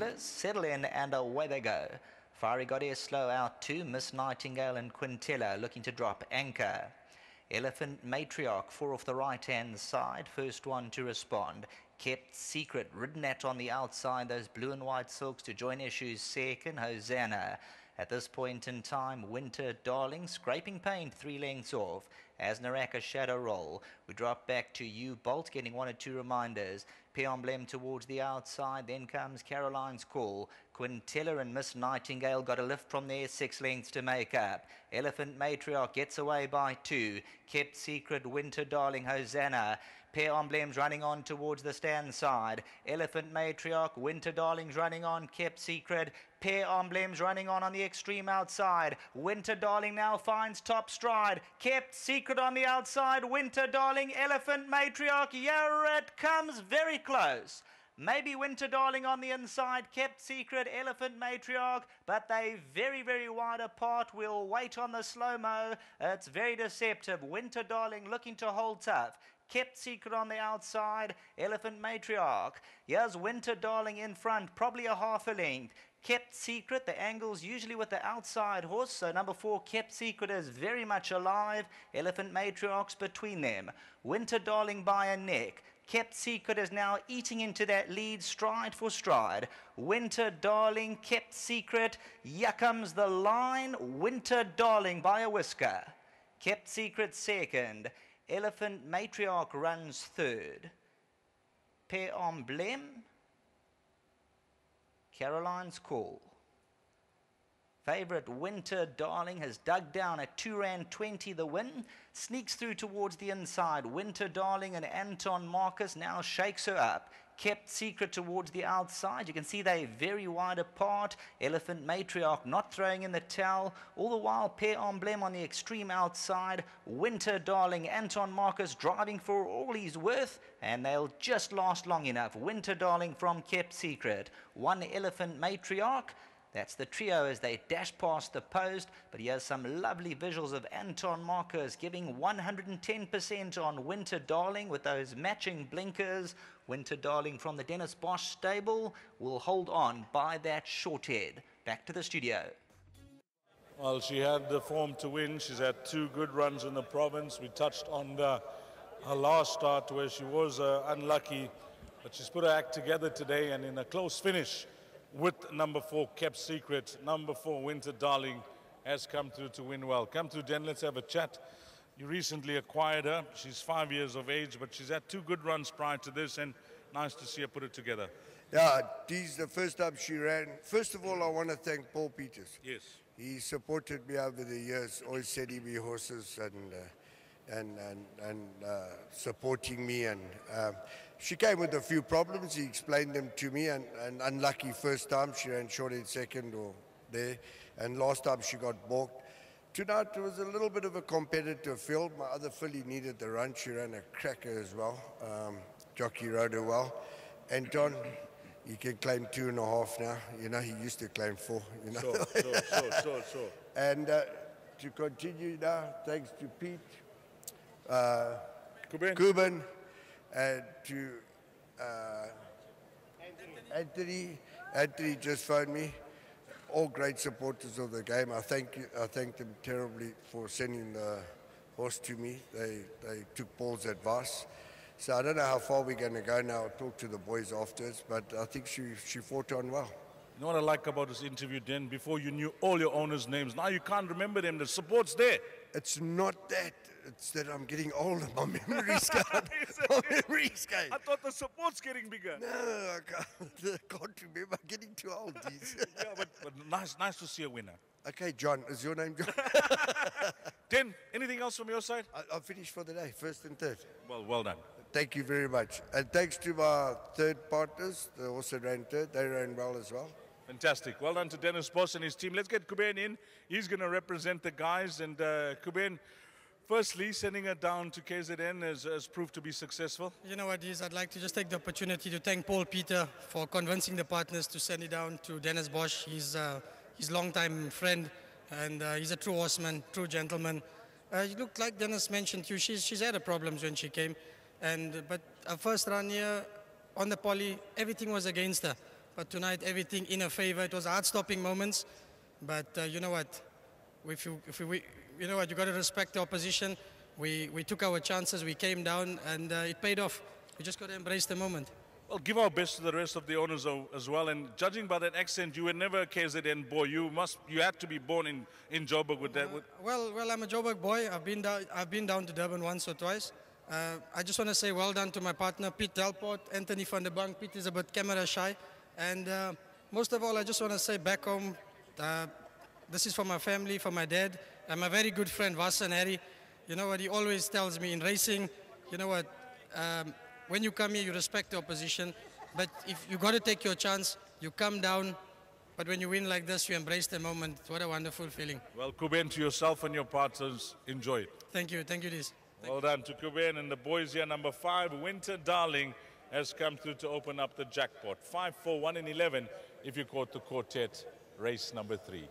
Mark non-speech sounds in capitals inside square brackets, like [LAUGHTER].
wrestlers settle in and away they go. Fiery Goddess slow out two, Miss Nightingale and Quintella looking to drop anchor. Elephant Matriarch, four off the right hand side, first one to respond. Kept secret, ridden at on the outside, those blue and white silks to join issues second, Hosanna. At this point in time, Winter Darling scraping paint three lengths off. As Naraka Shadow roll, we drop back to you, Bolt, getting one or two reminders. Pair Emblem towards the outside, then comes Caroline's call. Quintella and Miss Nightingale got a lift from there, six lengths to make up. Elephant Matriarch gets away by two. Kept Secret, Winter Darling, Hosanna. Pair emblems running on towards the stand side. Elephant Matriarch, Winter Darlings running on, Kept Secret. Pair emblems running on on the extreme outside. Winter Darling now finds top stride. Kept Secret on the outside. Winter Darling, Elephant Matriarch. Here it comes very close. Maybe Winter Darling on the inside, kept secret, Elephant Matriarch, but they very, very wide apart. We'll wait on the slow mo. It's very deceptive. Winter Darling looking to hold tough. Kept secret on the outside, Elephant Matriarch. Here's Winter Darling in front, probably a half a length. Kept secret, the angles usually with the outside horse. So number four, kept secret, is very much alive. Elephant Matriarch's between them. Winter Darling by a neck. Kept Secret is now eating into that lead stride for stride. Winter Darling, Kept Secret. Here comes the line. Winter Darling by a whisker. Kept Secret second. Elephant Matriarch runs third. Pair Emblem. Caroline's Call. Favorite Winter Darling has dug down at 2 Rand 20 the win. Sneaks through towards the inside. Winter Darling and Anton Marcus now shakes her up. Kept secret towards the outside. You can see they very wide apart. Elephant Matriarch not throwing in the towel. All the while, Pair Emblem on the extreme outside. Winter Darling, Anton Marcus driving for all he's worth. And they'll just last long enough. Winter Darling from Kept Secret. One Elephant Matriarch. That's the trio as they dash past the post. But here's some lovely visuals of Anton Marcus giving 110% on Winter Darling with those matching blinkers. Winter Darling from the Dennis Bosch stable will hold on by that short head. Back to the studio. Well, she had the form to win. She's had two good runs in the province. We touched on the, her last start where she was uh, unlucky, but she's put her act together today and in a close finish with number four, Kept Secret. Number four, Winter Darling, has come through to win well. Come through, Den, let's have a chat. You recently acquired her. She's five years of age, but she's had two good runs prior to this, and nice to see her put it together. Yeah, this is the first time she ran. First of all, I want to thank Paul Peters. Yes. He supported me over the years, always said he'd be horses and uh, and and, and uh, supporting me. And um, she came with a few problems. He explained them to me. And, and unlucky first time she ran short in second or there, and last time she got balked. Tonight it was a little bit of a competitive field. My other filly needed the run. She ran a cracker as well. Um, jockey rode her well. And John, he can claim two and a half now. You know, he used to claim four. You know. Sure, sure, sure, sure, sure. [LAUGHS] And uh, to continue now, thanks to Pete, uh, Kuben. Kuben, and to uh, Anthony. Anthony just phoned me. All great supporters of the game. I thank you, I thank them terribly for sending the horse to me. They they took Paul's advice. So I don't know how far we're going to go now. I'll talk to the boys afterwards, but I think she she fought on well. You know what I like about this interview, Den? Before you knew all your owners' names. Now you can't remember them. The support's there. It's not that. It's that I'm getting older. My [LAUGHS] memory's gone. [LAUGHS] My memory's going. I thought the support's getting bigger. No, I can't, [LAUGHS] I can't remember. I'm getting too old. Yeah, but, but nice, nice to see a winner. okay, John. Is your name John? Den, anything else from your side? I, I'm finished for the day, first and third. Well, well done. Thank you very much. And thanks to my third partners. They also ran third. They ran well as well. Fantastic. Well done to Dennis Bosch and his team. Let's get Kuben in. He's going to represent the guys. And uh, Kuben, firstly, sending her down to KZN has, has proved to be successful. You know what, is I'd like to just take the opportunity to thank Paul Peter for convincing the partners to send it down to Dennis Bosch. He's uh, longtime friend, and uh, he's a true horseman, true gentleman. Uh, you look like Dennis mentioned to you, she's, she's had her problems when she came, and but her first run here on the poly, everything was against her. But tonight, everything in a favor. It was heart-stopping moments, but uh, you know what? If you, if we, you know what? You got to respect the opposition. We, we took our chances. We came down, and uh, it paid off. We just got to embrace the moment. Well, give our best to the rest of the owners as well. And judging by that accent, you were never a KZN boy. You must, you had to be born in, in Joburg with that. With, Well, well, I'm a Joburg boy. I've been down, I've been down to Durban once or twice. Uh, I just want to say well done to my partner Pete Delport, Anthony van der Bank. Pete is a bit camera shy, and uh, most of all, I just want to say back home, uh, this is for my family, for my dad, and my very good friend Vasan Harry. You know what he always tells me in racing. You know what? Um, when you come here, you respect the opposition, but if you got to take your chance, you come down. But when you win like this, you embrace the moment. What a wonderful feeling. well, Kuben, to yourself and your partners, enjoy it. Thank you. Thank you, Liz. Well done to Kuben and the boys here. Number five, Winter Darling, has come through to open up the jackpot. Five, four, one, and 11 if you caught the quartet race number three.